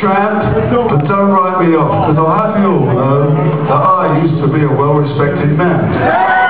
tramp, but don't write me off, because I'll have you all know that I used to be a well-respected man.